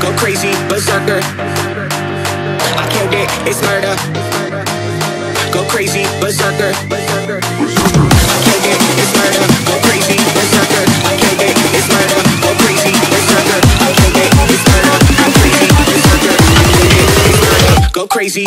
Go crazy, berserker. I killed it, it's murder. Go crazy, berserker. Berserker. It, it's murder. Go crazy, berserker. It, it's murder. Go crazy, berserker. Go crazy.